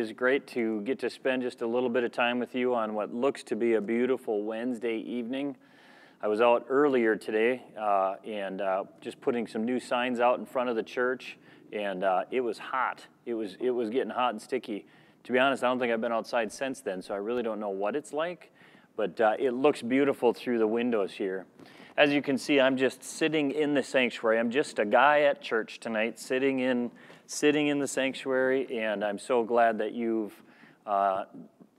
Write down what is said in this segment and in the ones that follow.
is great to get to spend just a little bit of time with you on what looks to be a beautiful Wednesday evening. I was out earlier today uh, and uh, just putting some new signs out in front of the church, and uh, it was hot. It was it was getting hot and sticky. To be honest, I don't think I've been outside since then, so I really don't know what it's like. But uh, it looks beautiful through the windows here. As you can see, I'm just sitting in the sanctuary. I'm just a guy at church tonight, sitting in sitting in the sanctuary, and I'm so glad that you've uh,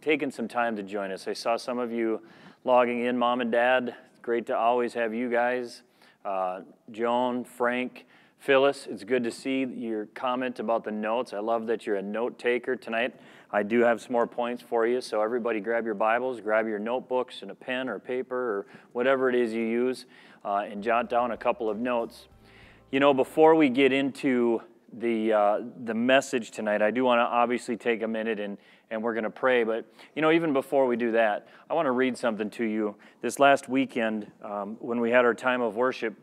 taken some time to join us. I saw some of you logging in, mom and dad. great to always have you guys. Uh, Joan, Frank, Phyllis, it's good to see your comment about the notes. I love that you're a note taker tonight. I do have some more points for you, so everybody grab your Bibles, grab your notebooks and a pen or paper or whatever it is you use, uh, and jot down a couple of notes. You know, before we get into the, uh, the message tonight, I do want to obviously take a minute and, and we're going to pray. But, you know, even before we do that, I want to read something to you. This last weekend, um, when we had our time of worship,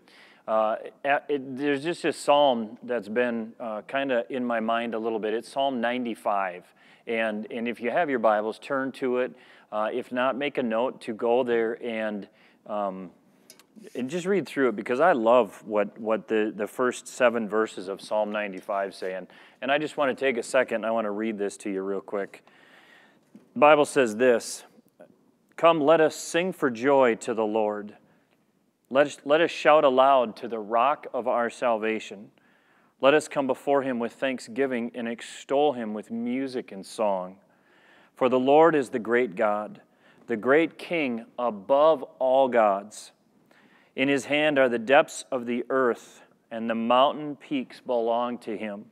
uh, it, there's just a psalm that's been uh, kind of in my mind a little bit. It's Psalm 95. And, and if you have your Bibles, turn to it. Uh, if not, make a note to go there and um, and just read through it because I love what, what the, the first seven verses of Psalm 95 say. And, and I just want to take a second. I want to read this to you real quick. The Bible says this Come, let us sing for joy to the Lord. Let us, let us shout aloud to the rock of our salvation. Let us come before him with thanksgiving and extol him with music and song. For the Lord is the great God, the great King above all gods. In his hand are the depths of the earth, and the mountain peaks belong to him.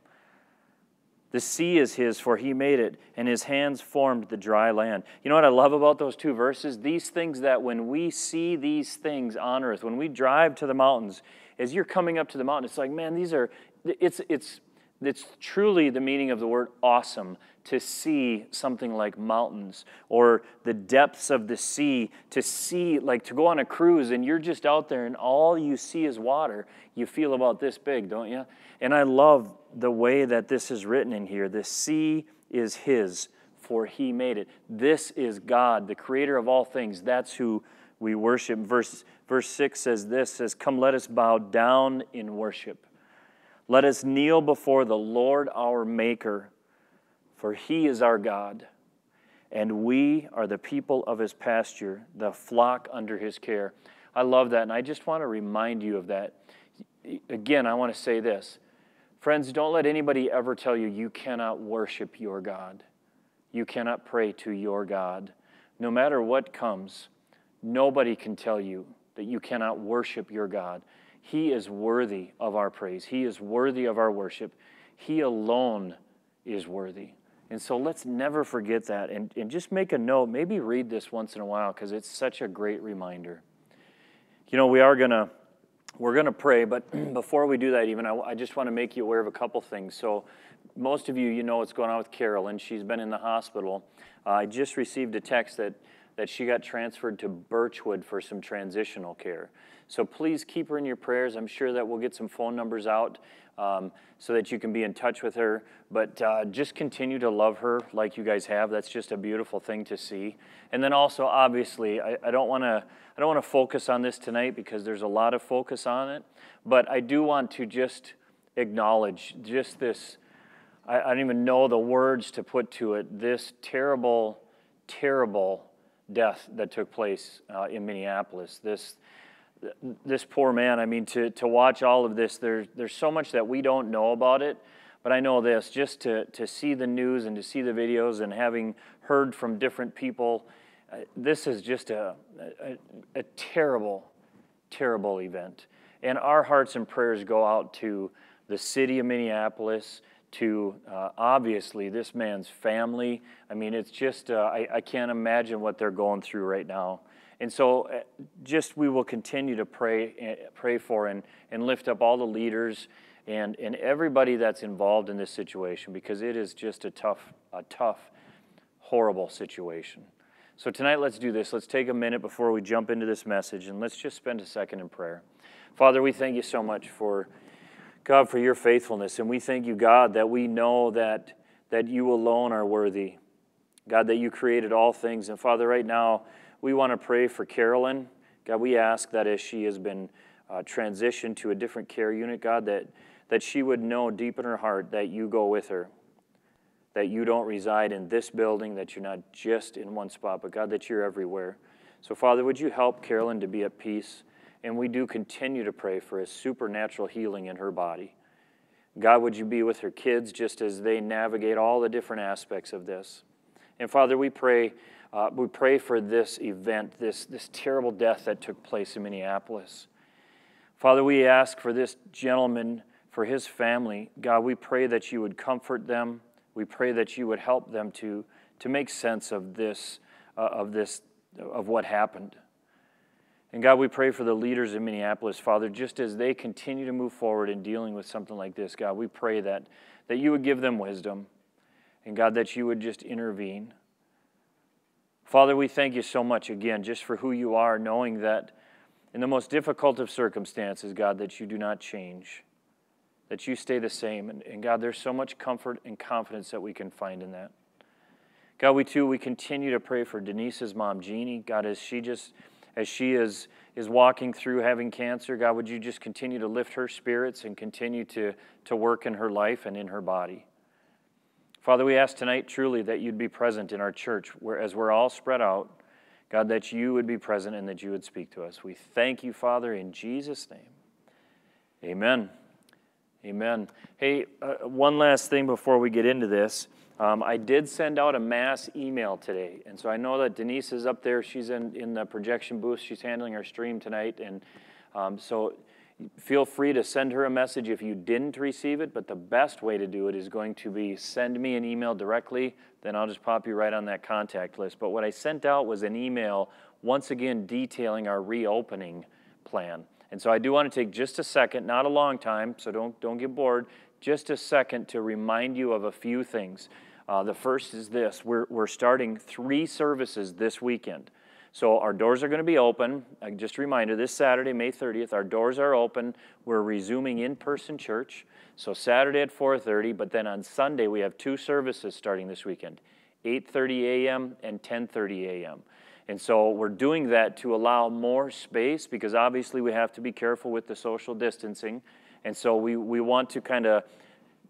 The sea is his, for he made it, and his hands formed the dry land. You know what I love about those two verses? These things that when we see these things on earth, when we drive to the mountains, as you're coming up to the mountain, it's like, man, these are, it's, it's, it's truly the meaning of the word awesome to see something like mountains or the depths of the sea, to see, like to go on a cruise and you're just out there and all you see is water. You feel about this big, don't you? And I love the way that this is written in here. The sea is His, for He made it. This is God, the creator of all things. That's who we worship. Verse, verse 6 says this says, Come, let us bow down in worship. Let us kneel before the Lord our Maker for he is our God, and we are the people of his pasture, the flock under his care. I love that, and I just want to remind you of that. Again, I want to say this. Friends, don't let anybody ever tell you you cannot worship your God. You cannot pray to your God. No matter what comes, nobody can tell you that you cannot worship your God. He is worthy of our praise, He is worthy of our worship. He alone is worthy. And so let's never forget that and, and just make a note. Maybe read this once in a while because it's such a great reminder. You know, we are going to. We're going to pray, but before we do that, even, I, I just want to make you aware of a couple things. So, most of you, you know what's going on with Carolyn. She's been in the hospital. Uh, I just received a text that, that she got transferred to Birchwood for some transitional care. So please keep her in your prayers. I'm sure that we'll get some phone numbers out um, so that you can be in touch with her. But uh, just continue to love her like you guys have. That's just a beautiful thing to see. And then also, obviously, I, I don't want to I don't want to focus on this tonight because there's a lot of focus on it. But I do want to just acknowledge just this. I, I don't even know the words to put to it. This terrible, terrible death that took place uh, in Minneapolis. This this poor man, I mean, to, to watch all of this, there's, there's so much that we don't know about it. But I know this just to, to see the news and to see the videos and having heard from different people, uh, this is just a, a, a terrible, terrible event. And our hearts and prayers go out to the city of Minneapolis, to uh, obviously this man's family. I mean, it's just, uh, I, I can't imagine what they're going through right now. And so, uh, just we will continue to pray, uh, pray for and, and lift up all the leaders and, and everybody that's involved in this situation because it is just a tough, a tough, horrible situation. So, tonight, let's do this. Let's take a minute before we jump into this message and let's just spend a second in prayer. Father, we thank you so much for God, for your faithfulness. And we thank you, God, that we know that, that you alone are worthy. God, that you created all things. And Father, right now, we want to pray for Carolyn. God, we ask that as she has been uh, transitioned to a different care unit, God, that, that she would know deep in her heart that you go with her, that you don't reside in this building, that you're not just in one spot, but God, that you're everywhere. So, Father, would you help Carolyn to be at peace? And we do continue to pray for a supernatural healing in her body. God, would you be with her kids just as they navigate all the different aspects of this? And Father, we pray, uh, we pray for this event, this, this terrible death that took place in Minneapolis. Father, we ask for this gentleman, for his family. God, we pray that you would comfort them. We pray that you would help them to, to make sense of this, uh, of this, of what happened. And God, we pray for the leaders in Minneapolis, Father, just as they continue to move forward in dealing with something like this, God, we pray that, that you would give them wisdom. And God, that you would just intervene. Father, we thank you so much again just for who you are, knowing that in the most difficult of circumstances, God, that you do not change, that you stay the same. And, and, God, there's so much comfort and confidence that we can find in that. God, we too, we continue to pray for Denise's mom, Jeannie. God, as she just, as she is, is walking through having cancer, God, would you just continue to lift her spirits and continue to, to work in her life and in her body? Father, we ask tonight truly that you'd be present in our church, where as we're all spread out, God, that you would be present and that you would speak to us. We thank you, Father, in Jesus' name. Amen. Amen. Hey, uh, one last thing before we get into this. Um, I did send out a mass email today, and so I know that Denise is up there. She's in, in the projection booth. She's handling our stream tonight, and um, so feel free to send her a message if you didn't receive it, but the best way to do it is going to be send me an email directly, then I'll just pop you right on that contact list. But what I sent out was an email, once again, detailing our reopening plan. And so I do want to take just a second, not a long time, so don't, don't get bored, just a second to remind you of a few things. Uh, the first is this we're, we're starting three services this weekend. So our doors are going to be open. Just a reminder, this Saturday, May 30th, our doors are open. We're resuming in-person church. So Saturday at 4:30, but then on Sunday we have two services starting this weekend, 8:30 a.m. and 10:30 a.m. And so we're doing that to allow more space because obviously we have to be careful with the social distancing. And so we, we want to kind of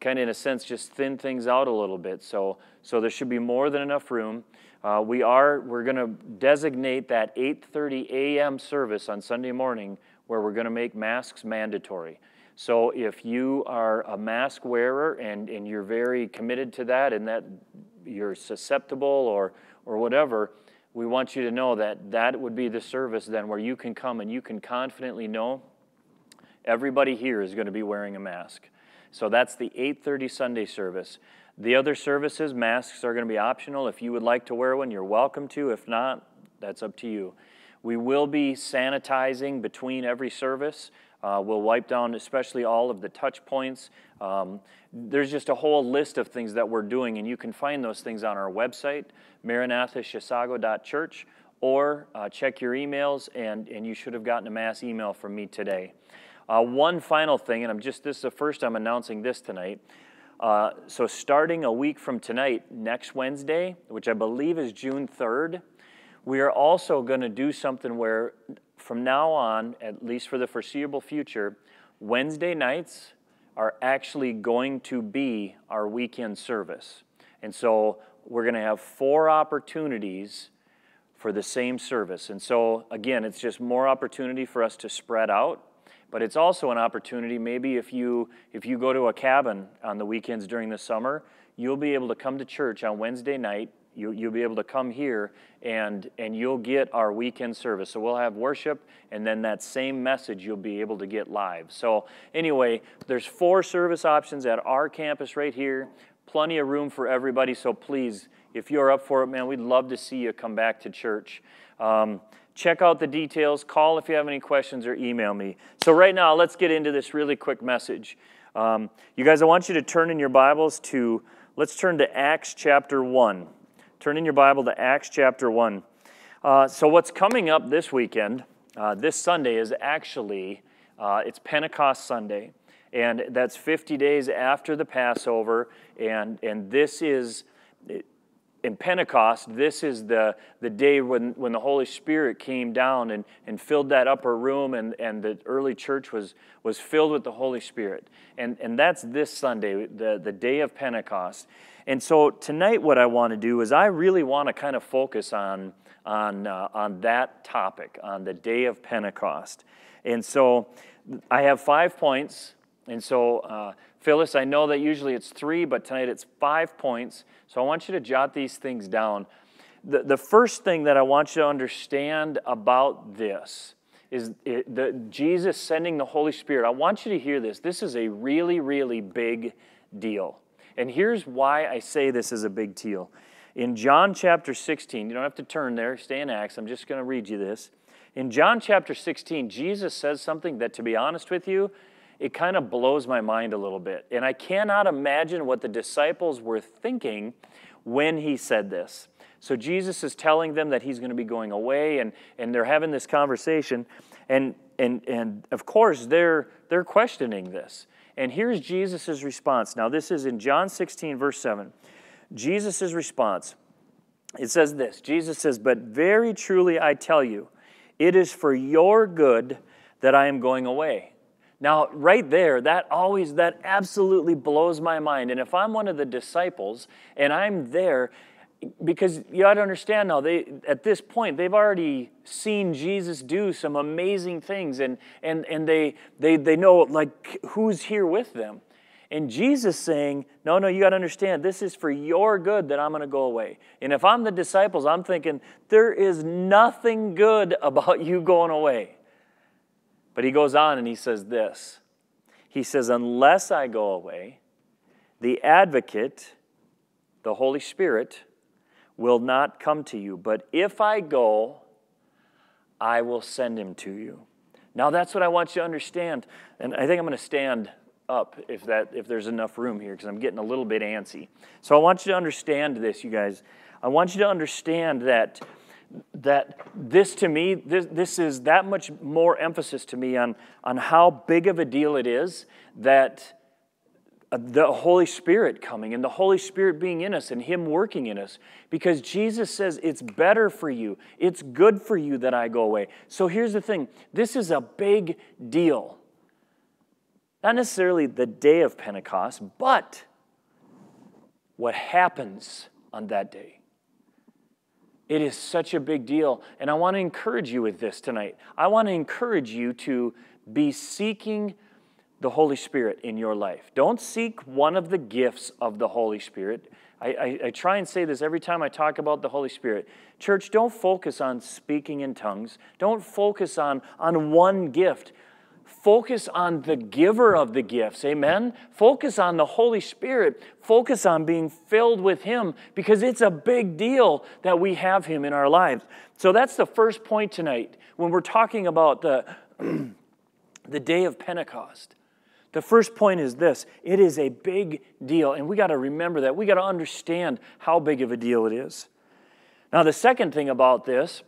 kind of in a sense just thin things out a little bit. So so there should be more than enough room. Uh, we are we're going to designate that 8:30 a.m. service on Sunday morning where we're going to make masks mandatory. So if you are a mask wearer and, and you're very committed to that and that you're susceptible or or whatever, we want you to know that that would be the service then where you can come and you can confidently know everybody here is going to be wearing a mask. So that's the 8:30 Sunday service. The other services, masks are going to be optional. If you would like to wear one, you're welcome to. If not, that's up to you. We will be sanitizing between every service. Uh, we'll wipe down especially all of the touch points. Um, there's just a whole list of things that we're doing, and you can find those things on our website, maranathachisago.church, or uh, check your emails, and, and you should have gotten a mass email from me today. Uh, one final thing, and I'm just this is the first I'm announcing this tonight. Uh, so, starting a week from tonight, next Wednesday, which I believe is June 3rd, we are also going to do something where, from now on, at least for the foreseeable future, Wednesday nights are actually going to be our weekend service. And so, we're going to have four opportunities for the same service. And so, again, it's just more opportunity for us to spread out but it's also an opportunity, maybe if you, if you go to a cabin on the weekends during the summer, you'll be able to come to church on Wednesday night. You, you'll be able to come here and, and you'll get our weekend service. So we'll have worship, and then that same message you'll be able to get live. So, anyway, there's four service options at our campus right here. Plenty of room for everybody. So please, if you're up for it, man, we'd love to see you come back to church. Um, check out the details, call if you have any questions, or email me. So, right now, let's get into this really quick message. Um, you guys, I want you to turn in your Bibles to, let's turn to Acts chapter 1. Turn in your Bible to Acts chapter 1. Uh, so, what's coming up this weekend, uh, this Sunday, is actually, uh, it's Pentecost Sunday. And that's 50 days after the Passover. And, and this is, in Pentecost, this is the, the day when, when the Holy Spirit came down and, and filled that upper room, and, and the early church was, was filled with the Holy Spirit. And, and that's this Sunday, the, the day of Pentecost. And so tonight, what I want to do is I really want to kind of focus on, on, uh, on that topic, on the day of Pentecost. And so I have five points. And so, uh, Phyllis, I know that usually it's three, but tonight it's five points. So I want you to jot these things down. The, the first thing that I want you to understand about this is it, the, Jesus sending the Holy Spirit. I want you to hear this. This is a really, really big deal. And here's why I say this is a big deal. In John chapter 16, you don't have to turn there, stay in Acts, I'm just going to read you this. In John chapter 16, Jesus says something that, to be honest with you, it kind of blows my mind a little bit. And I cannot imagine what the disciples were thinking when he said this. So Jesus is telling them that he's going to be going away, and, and they're having this conversation. And, and, and of course, they're, they're questioning this. And here's Jesus' response. Now, this is in John 16, verse 7. Jesus' response. It says this Jesus says, But very truly I tell you, it is for your good that I am going away. Now, right there, that always, that absolutely blows my mind. And if I'm one of the disciples and I'm there, because you got to understand now they at this point they've already seen jesus do some amazing things and and and they they they know like who's here with them. And jesus saying no no you got to understand this is for your good that i'm going to go away. And if i'm the disciples i'm thinking there is nothing good about you going away but he goes on and he says this he says unless i go away the advocate the holy spirit will not come to you. But if I go, I will send him to you. Now that's what I want you to understand. And I think I'm going to stand up if that if there's enough room here because I'm getting a little bit antsy. So I want you to understand this, you guys. I want you to understand that that this to me this, this is that much more emphasis to me on on how big of a deal it is that uh, the Holy Spirit coming and the Holy Spirit being in us and Him working in us. Because Jesus says it's better for you, it's good for you that I go away. So here's the thing this is a big deal. Not necessarily the day of Pentecost, but what happens on that day. It is such a big deal. And I want to encourage you with this tonight. I want to encourage you to be seeking the Holy Spirit in your life. Don't seek one of the gifts of the Holy Spirit. I, I, I, try and say this every time I talk about the Holy Spirit. Church, don't focus on speaking in tongues. Don't focus on, on one gift. Focus on the giver of the gifts. Amen? Focus on the Holy Spirit. Focus on being filled with Him because it's a big deal that we have Him in our lives. So that's the first point tonight when we're talking about the, the day of Pentecost. The first point is this it is a big deal, and we got to remember that. We got to understand how big of a deal it is. Now, the second thing about this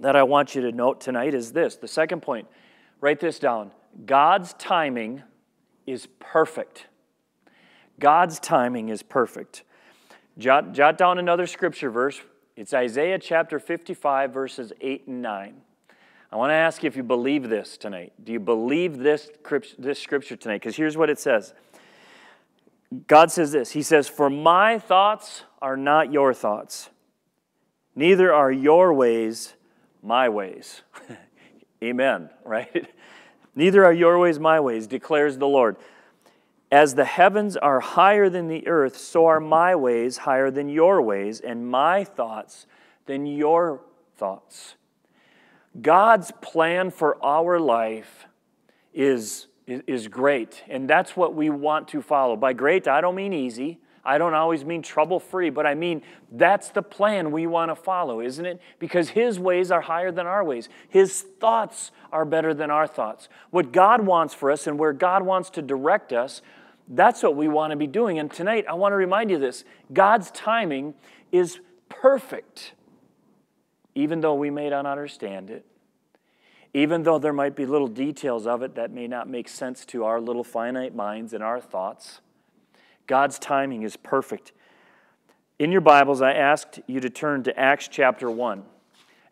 that I want you to note tonight is this the second point. Write this down God's timing is perfect. God's timing is perfect. Jot, jot down another scripture verse. It's Isaiah chapter 55, verses 8 and 9. I want to ask you if you believe this tonight. Do you believe this, this scripture tonight? Because here's what it says God says this He says, For my thoughts are not your thoughts, neither are your ways my ways. Amen, right? neither are your ways my ways, declares the Lord. As the heavens are higher than the earth, so are my ways higher than your ways, and my thoughts than your thoughts. God's plan for our life is, is, great, and that's what we want to follow. By great, I don't mean easy. I don't always mean trouble free, but I mean that's the plan we want to follow, isn't it? Because His ways are higher than our ways, His thoughts are better than our thoughts. What God wants for us and where God wants to direct us, that's what we want to be doing. And tonight, I want to remind you this God's timing is perfect even though we may not understand it. even though there might be little details of it that may not make sense to our little finite minds and our thoughts, God's timing is perfect. In your Bibles, I asked you to turn to Acts chapter 1.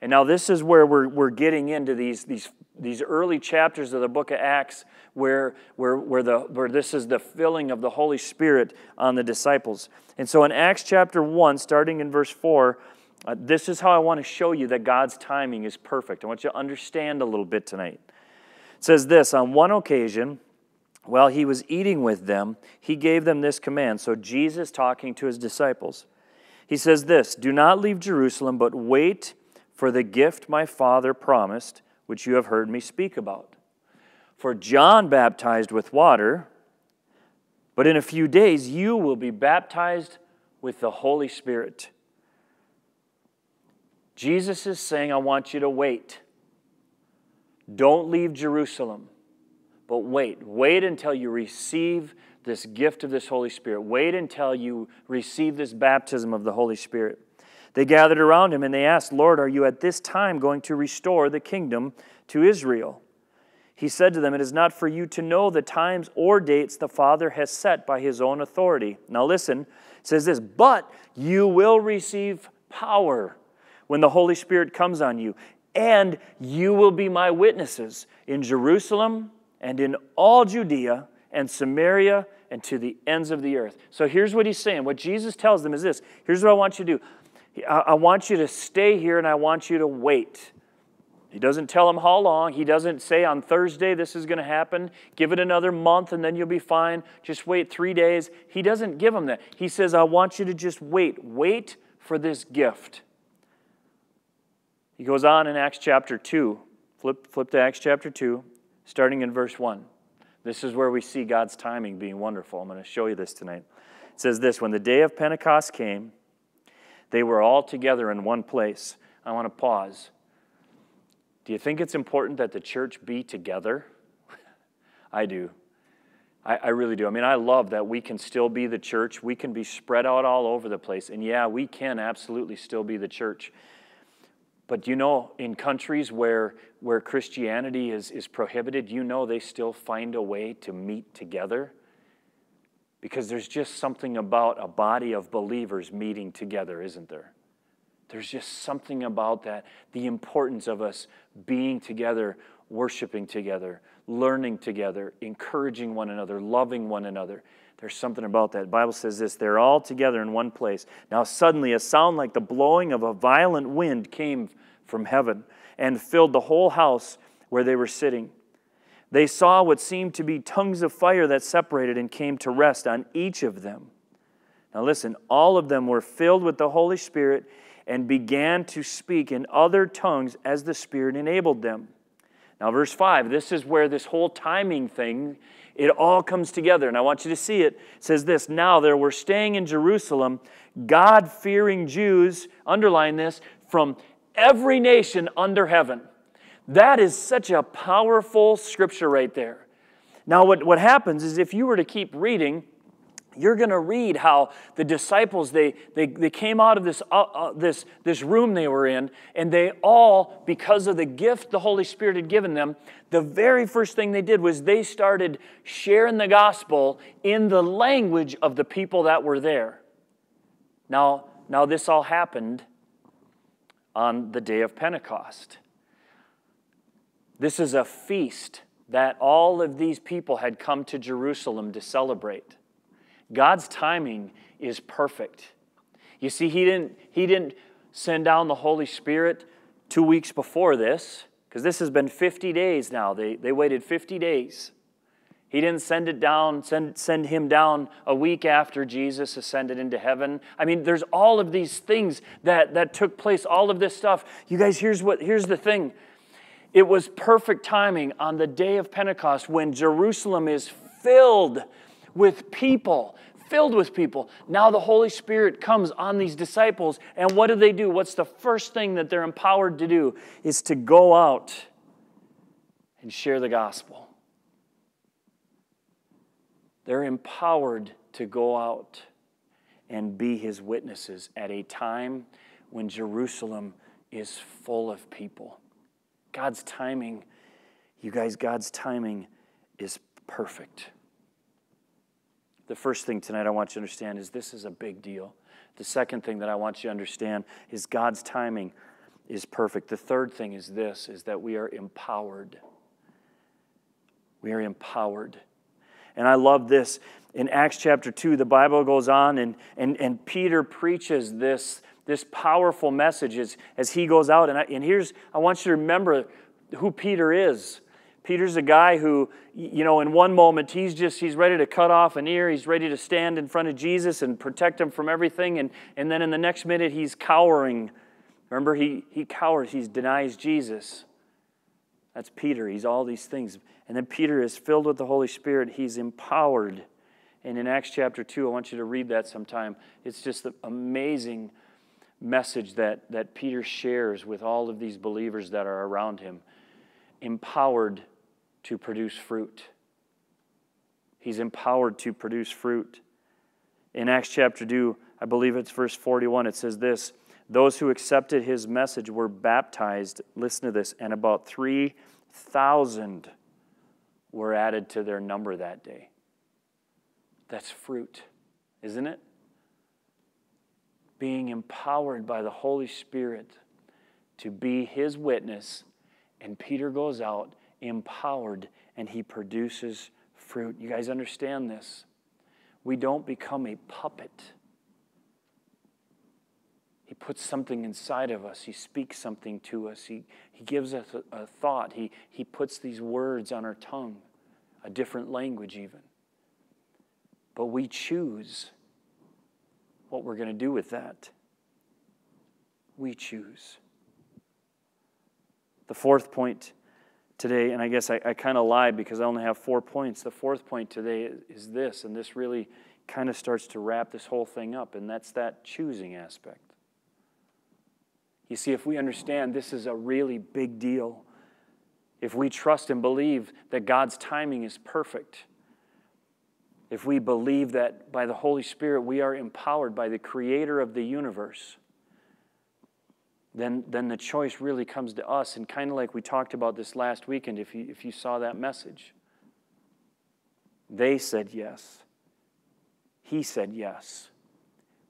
And now this is where we're, we're getting into these, these, these early chapters of the book of Acts where, where, where, the, where this is the filling of the Holy Spirit on the disciples. And so in Acts chapter 1, starting in verse 4, uh, this is how I want to show you that God's timing is perfect. I want you to understand a little bit tonight. It says this On one occasion, while he was eating with them, he gave them this command. So Jesus talking to his disciples. He says this Do not leave Jerusalem, but wait for the gift my Father promised, which you have heard me speak about. For John baptized with water, but in a few days you will be baptized with the Holy Spirit. Jesus is saying, I want you to wait. Don't leave Jerusalem, but wait. Wait until you receive this gift of this Holy Spirit. Wait until you receive this baptism of the Holy Spirit. They gathered around him and they asked, Lord, are you at this time going to restore the kingdom to Israel? He said to them, It is not for you to know the times or dates the Father has set by his own authority. Now listen, says this, but you will receive power when the Holy Spirit comes on you, and you will be my witnesses in Jerusalem and in all Judea and Samaria and to the ends of the earth. So here's what he's saying. What Jesus tells them is this here's what I want you to do I want you to stay here and I want you to wait. He doesn't tell them how long. He doesn't say on Thursday this is going to happen. Give it another month and then you'll be fine. Just wait three days. He doesn't give them that. He says, I want you to just wait. Wait for this gift. He goes on in Acts chapter 2. Flip, flip to Acts chapter 2, starting in verse 1. This is where we see God's timing being wonderful. I'm going to show you this tonight. It says this When the day of Pentecost came, they were all together in one place. I want to pause. Do you think it's important that the church be together? I do. I, I, really do. I mean, I love that we can still be the church. We can be spread out all over the place. And yeah, we can absolutely still be the church. But you know, in countries where, where Christianity is, is prohibited, you know they still find a way to meet together because there's just something about a body of believers meeting together, isn't there? There's just something about that, the importance of us being together, worshiping together, learning together, encouraging one another, loving one another. There's something about that. The Bible says this they're all together in one place. Now, suddenly, a sound like the blowing of a violent wind came from heaven and filled the whole house where they were sitting. They saw what seemed to be tongues of fire that separated and came to rest on each of them. Now, listen, all of them were filled with the Holy Spirit and began to speak in other tongues as the Spirit enabled them. Now, verse 5, this is where this whole timing thing, it all comes together. And I want you to see it. It says this Now there were staying in Jerusalem God fearing Jews, underline this, from every nation under heaven. That is such a powerful scripture right there. Now, what, what happens is if you were to keep reading, you're going to read how the disciples they, they, they came out of this, uh, uh, this, this room they were in and they all because of the gift the holy spirit had given them the very first thing they did was they started sharing the gospel in the language of the people that were there now now this all happened on the day of pentecost this is a feast that all of these people had come to Jerusalem to celebrate. God's timing is perfect. You see, he didn't, he didn't send down the Holy Spirit two weeks before this, because this has been 50 days now. They, they waited 50 days. He didn't send it down, send, send him down a week after Jesus ascended into heaven. I mean, there's all of these things that, that took place, all of this stuff. You guys, here's what here's the thing. It was perfect timing on the day of Pentecost when Jerusalem is filled with people, filled with people. Now the Holy Spirit comes on these disciples, and what do they do? What's the first thing that they're empowered to do? Is to go out and share the gospel. They're empowered to go out and be his witnesses at a time when Jerusalem is full of people. God's timing You guys, God's timing is perfect. The first thing tonight I want you to understand is this is a big deal. The second thing that I want you to understand is God's timing is perfect. The third thing is this is that we are empowered. We are empowered. And I love this. In Acts chapter 2, the Bible goes on, and, and, and Peter preaches this, this powerful message as, as he goes out. And, I, and here's, I want you to remember who Peter is. Peter's a guy who, you know, in one moment he's just, he's ready to cut off an ear. He's ready to stand in front of Jesus and protect him from everything. And, and then in the next minute he's cowering. Remember, he, he cowers, he denies Jesus. That's Peter. He's all these things. And then Peter is filled with the Holy Spirit. He's empowered. And in Acts chapter 2, I want you to read that sometime. It's just an amazing message that, that Peter shares with all of these believers that are around him. Empowered to produce fruit. He's empowered to produce fruit. In Acts chapter 2, I believe it's verse 41, it says this Those who accepted his message were baptized. Listen to this, and about 3,000 were added to their number that day. That's fruit, isn't it? Being empowered by the Holy Spirit to be his witness. And Peter goes out empowered and he produces fruit. You guys understand this? We don't become a puppet. He puts something inside of us. He speaks something to us. He, he gives us a, a thought. He, he puts these words on our tongue, a different language, even. But we choose what we're going to do with that. We choose. The fourth point today, and I guess I, I kind of lied because I only have four points. The fourth point today is, is this, and this really kind of starts to wrap this whole thing up, and that's that choosing aspect. You see, if we understand this is a really big deal, if we trust and believe that God's timing is perfect, if we believe that by the Holy Spirit we are empowered by the Creator of the universe, then, then the choice really comes to us. And kind of like we talked about this last weekend, if you, if you saw that message, they said yes. He said yes.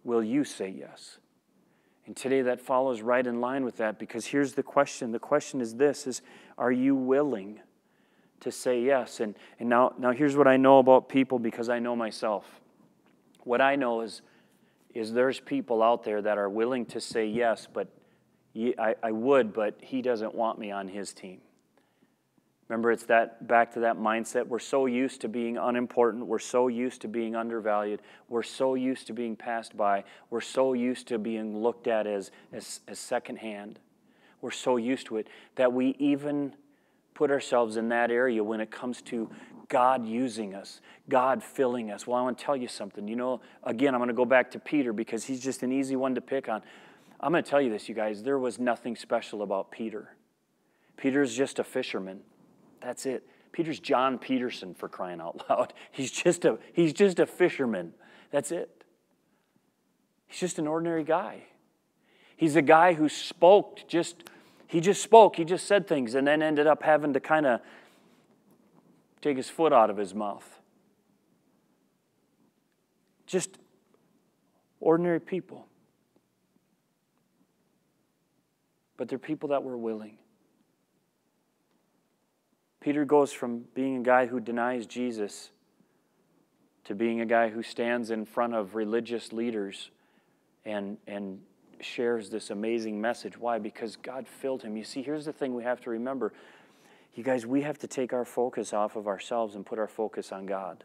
Will you say yes? And today that follows right in line with that because here's the question. The question is this is are you willing to say yes? And, and now, now here's what I know about people because I know myself. What I know is, is there's people out there that are willing to say yes, but I, I would, but he doesn't want me on his team. Remember, it's that back to that mindset. We're so used to being unimportant. We're so used to being undervalued. We're so used to being passed by. We're so used to being looked at as, as, as secondhand. We're so used to it that we even put ourselves in that area when it comes to God using us, God filling us. Well, I want to tell you something. You know, again, I'm going to go back to Peter because he's just an easy one to pick on. I'm going to tell you this, you guys. There was nothing special about Peter. Peter's just a fisherman. That's it. Peter's John Peterson for crying out loud. He's just a, he's just a fisherman. That's it. He's just an ordinary guy. He's a guy who spoke just, he just spoke, he just said things, and then ended up having to kind of take his foot out of his mouth. Just ordinary people. But they're people that were willing. Peter goes from being a guy who denies Jesus to being a guy who stands in front of religious leaders and, and shares this amazing message. Why? Because God filled him. You see, here's the thing we have to remember. You guys, we have to take our focus off of ourselves and put our focus on God.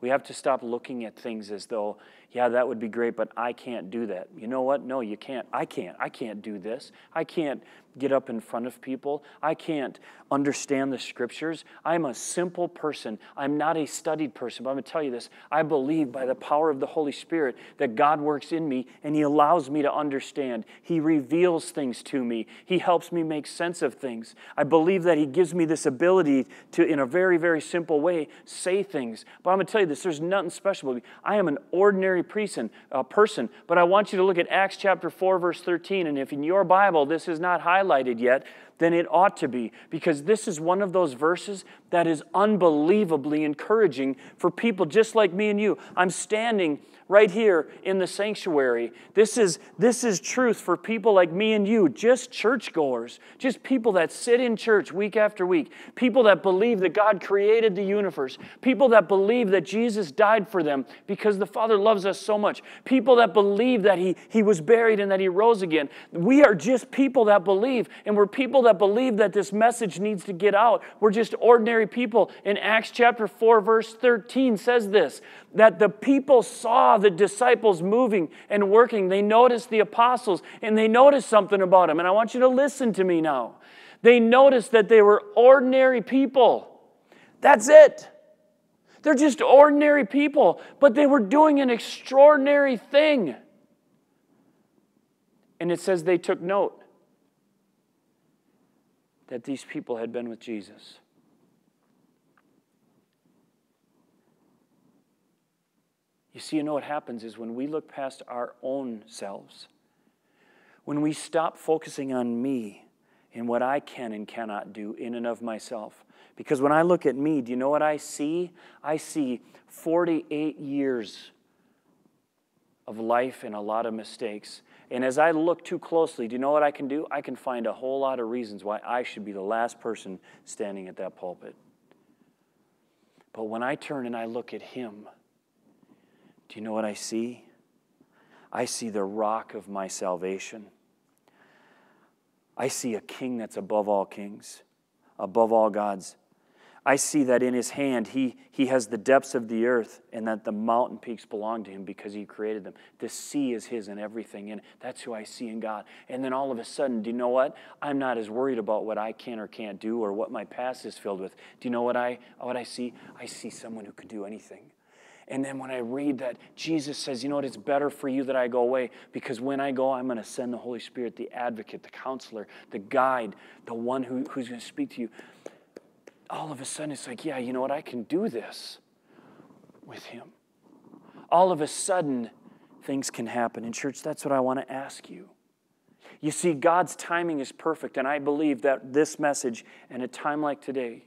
We have to stop looking at things as though, yeah, that would be great, but I can't do that. You know what? No, you can't. I can't. I can't do this. I can't get up in front of people. I can't understand the scriptures. I'm a simple person. I'm not a studied person. But I'm going to tell you this I believe by the power of the Holy Spirit that God works in me and He allows me to understand. He reveals things to me, He helps me make sense of things. I believe that He gives me this ability to, in a very, very simple way, say things. But I'm going to tell you this there's nothing special about me. I am an ordinary person, uh, person, but I want you to look at Acts chapter 4, verse 13. And if in your Bible this is not highlighted yet, then it ought to be because this is one of those verses that is unbelievably encouraging for people just like me and you. I'm standing right here in the sanctuary. This is, this is truth for people like me and you, just churchgoers, just people that sit in church week after week, people that believe that God created the universe, people that believe that Jesus died for them because the Father loves us so much, people that believe that He, he was buried and that He rose again. We are just people that believe, and we're people that believe that this message needs to get out. We're just ordinary people. In Acts chapter 4, verse 13 says this that the people saw the disciples moving and working. They noticed the apostles and they noticed something about them. And I want you to listen to me now. They noticed that they were ordinary people. That's it. They're just ordinary people, but they were doing an extraordinary thing. And it says they took note that these people had been with Jesus. You see, you know what happens is when we look past our own selves, when we stop focusing on me and what I can and cannot do in and of myself. Because when I look at me, do you know what I see? I see 48 years of life and a lot of mistakes. And as I look too closely, do you know what I can do? I can find a whole lot of reasons why I should be the last person standing at that pulpit. But when I turn and I look at Him, do you know what I see? I see the rock of my salvation. I see a king that's above all kings, above all gods. I see that in his hand, he, he has the depths of the earth and that the mountain peaks belong to him because he created them. The sea is his and everything and That's who I see in God. And then all of a sudden, do you know what? I'm not as worried about what I can or can't do or what my past is filled with. Do you know what I, what I see? I see someone who can do anything. And then when I read that, Jesus says, you know what, it's better for you that I go away because when I go, I'm going to send the Holy Spirit, the advocate, the counselor, the guide, the one who, who's going to speak to you. All of a sudden, it's like, yeah, you know what, I can do this with Him. All of a sudden, things can happen. In church, that's what I want to ask you. You see, God's timing is perfect, and I believe that this message, in a time like today,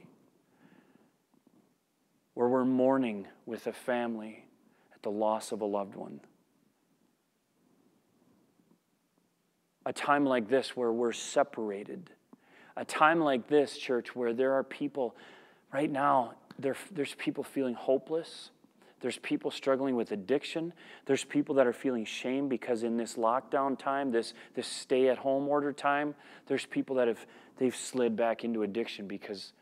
where we're mourning with a family at the loss of a loved one. A time like this where we're separated. A time like this, church, where there are people right now, there, there's people feeling hopeless. There's people struggling with addiction. There's people that are feeling shame because in this lockdown time, this, this stay at home order time, there's people that have they've slid back into addiction because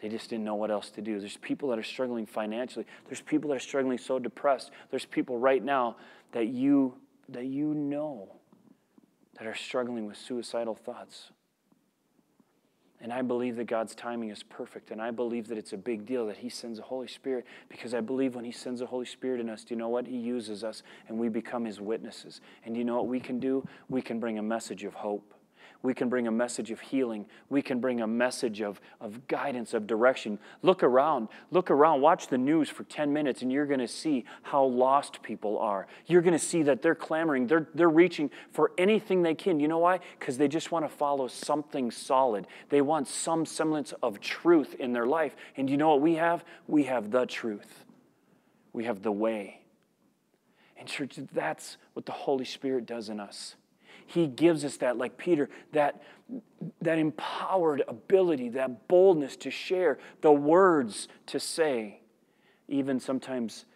they just didn't know what else to do. There's people that are struggling financially. There's people that are struggling so depressed. There's people right now that you that you know that are struggling with suicidal thoughts. And I believe that God's timing is perfect. And I believe that it's a big deal that He sends the Holy Spirit because I believe when He sends the Holy Spirit in us, do you know what? He uses us and we become His witnesses. And do you know what we can do? We can bring a message of hope. We can bring a message of healing. We can bring a message of, of guidance, of direction. Look around. Look around. Watch the news for 10 minutes, and you're going to see how lost people are. You're going to see that they're clamoring, they're, they're reaching for anything they can. You know why? Because they just want to follow something solid. They want some semblance of truth in their life. And you know what we have? We have the truth, we have the way. And, church, that's what the Holy Spirit does in us. He gives us that, like Peter, that, that empowered ability, that boldness to share, the words to say, even sometimes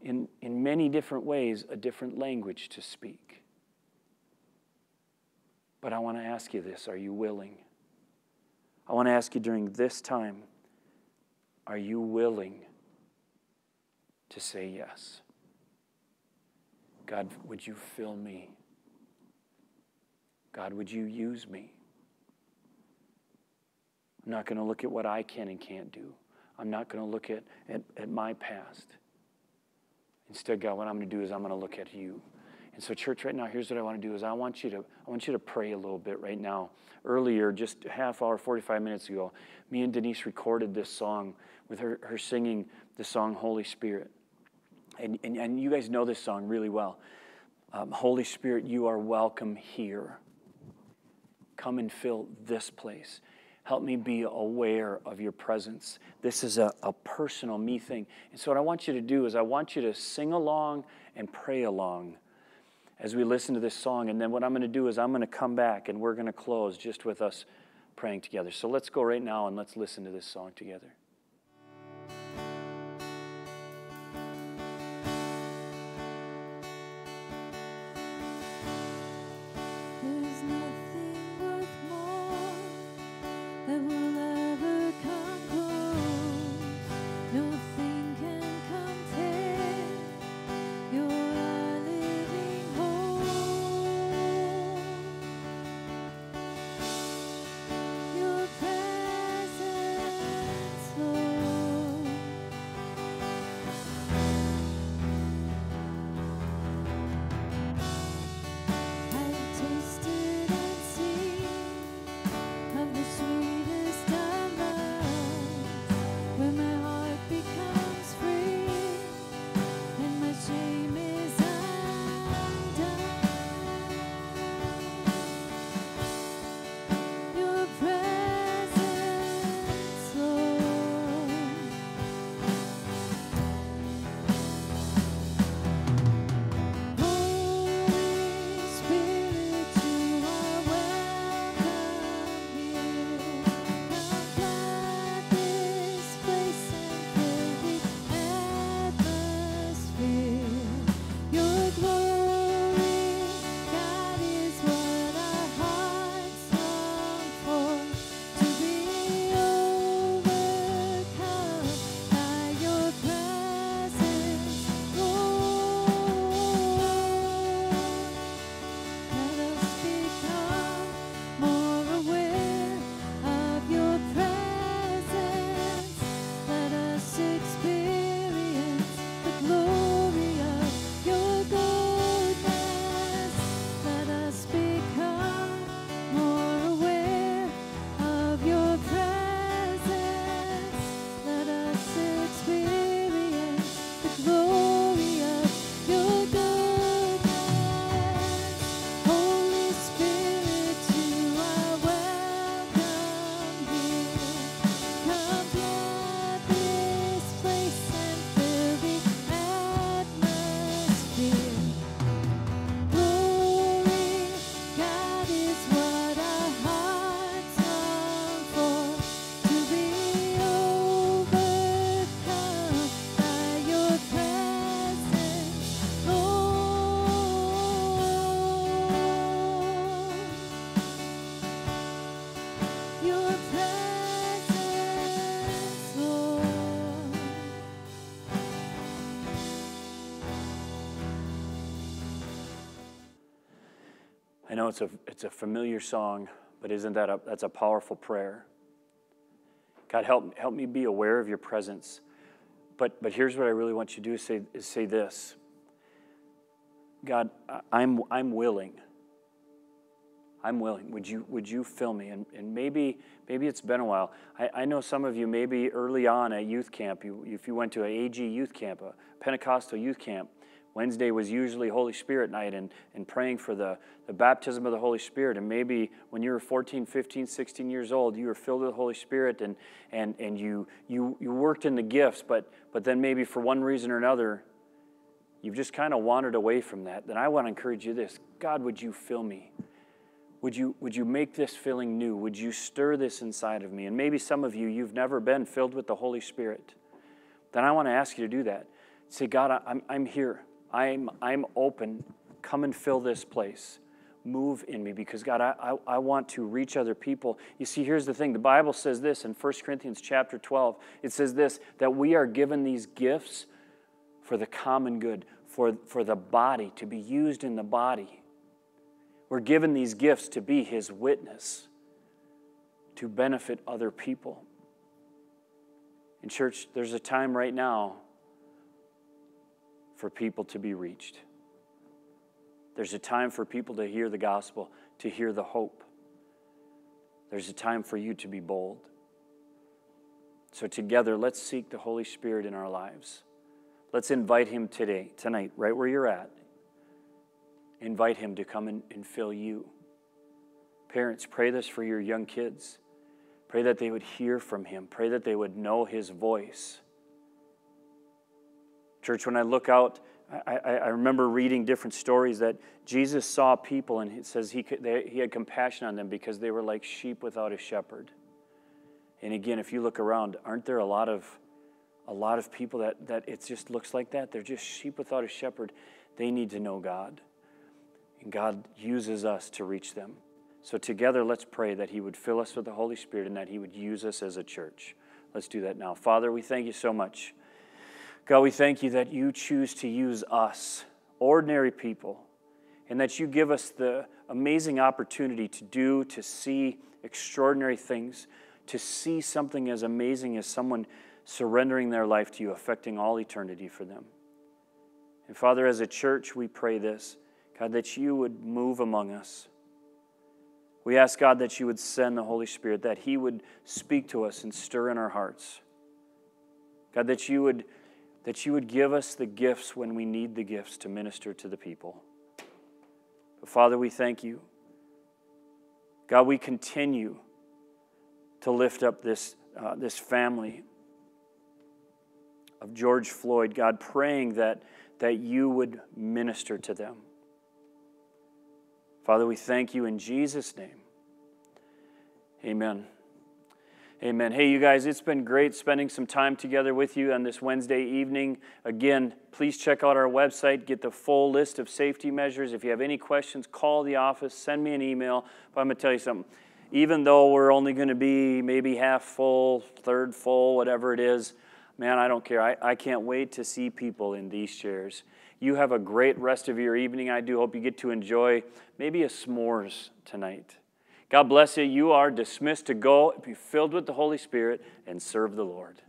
in, in many different ways, a different language to speak. But I want to ask you this are you willing? I want to ask you during this time are you willing to say yes? God, would you fill me? God, would you use me? I'm not going to look at what I can and can't do. I'm not going to look at, at, at my past. Instead, God, what I'm going to do is I'm going to look at you. And so, church, right now, here's what I want to do is I want you to I want you to pray a little bit right now. Earlier, just half hour, 45 minutes ago, me and Denise recorded this song with her, her singing the song Holy Spirit. And, and, and you guys know this song really well. Um, Holy Spirit, you are welcome here. Come and fill this place. Help me be aware of your presence. This is a, a personal me thing. And so, what I want you to do is, I want you to sing along and pray along as we listen to this song. And then, what I'm going to do is, I'm going to come back and we're going to close just with us praying together. So, let's go right now and let's listen to this song together. Know it's a, it's a familiar song, but isn't that a, that's a powerful prayer? God, help, help me be aware of your presence. But, but here's what I really want you to do is say, is say this God, I'm, I'm willing. I'm willing. Would you, would you fill me? And, and maybe, maybe it's been a while. I, I know some of you, maybe early on at youth camp, you, if you went to a AG youth camp, a Pentecostal youth camp, Wednesday was usually Holy Spirit night and, and praying for the, the baptism of the Holy Spirit. And maybe when you were 14, 15, 16 years old, you were filled with the Holy Spirit and, and, and you, you, you worked in the gifts, but, but then maybe for one reason or another, you've just kind of wandered away from that. Then I want to encourage you this God, would you fill me? Would you, would you make this filling new? Would you stir this inside of me? And maybe some of you, you've never been filled with the Holy Spirit. Then I want to ask you to do that. Say, God, I'm, I'm here. I'm, I'm open. Come and fill this place. Move in me because, God, I, I, I, want to reach other people. You see, here's the thing the Bible says this in 1 Corinthians chapter 12. It says this that we are given these gifts for the common good, for, for the body, to be used in the body. We're given these gifts to be His witness, to benefit other people. In church, there's a time right now for people to be reached. There's a time for people to hear the gospel, to hear the hope. There's a time for you to be bold. So, together, let's seek the Holy Spirit in our lives. Let's invite Him today, tonight, right where you're at. Invite Him to come and, and fill you. Parents, pray this for your young kids. Pray that they would hear from Him. Pray that they would know His voice. Church, when I look out, I, I, remember reading different stories that Jesus saw people and it says he, could, they, he had compassion on them because they were like sheep without a shepherd. And again, if you look around, aren't there a lot of a lot of people that, that it just looks like that? They're just sheep without a shepherd. They need to know God. And God uses us to reach them. So, together, let's pray that He would fill us with the Holy Spirit and that He would use us as a church. Let's do that now. Father, we thank you so much. God, we thank you that you choose to use us, ordinary people, and that you give us the amazing opportunity to do, to see extraordinary things, to see something as amazing as someone surrendering their life to you, affecting all eternity for them. And Father, as a church, we pray this God, that you would move among us we ask God that you would send the Holy Spirit, that He would speak to us and stir in our hearts. God, that you would, that you would give us the gifts when we need the gifts to minister to the people. But Father, we thank you. God, we continue to lift up this, uh, this family of George Floyd, God, praying that, that you would minister to them. Father, we thank you in Jesus' name. Amen. Amen. Hey, you guys, it's been great spending some time together with you on this Wednesday evening. Again, please check out our website, get the full list of safety measures. If you have any questions, call the office, send me an email. But I'm going to tell you something. Even though we're only going to be maybe half full, third full, whatever it is, man, I don't care. I, I can't wait to see people in these chairs. You have a great rest of your evening. I do hope you get to enjoy maybe a s'mores tonight. God bless you. You are dismissed to go, be filled with the Holy Spirit, and serve the Lord.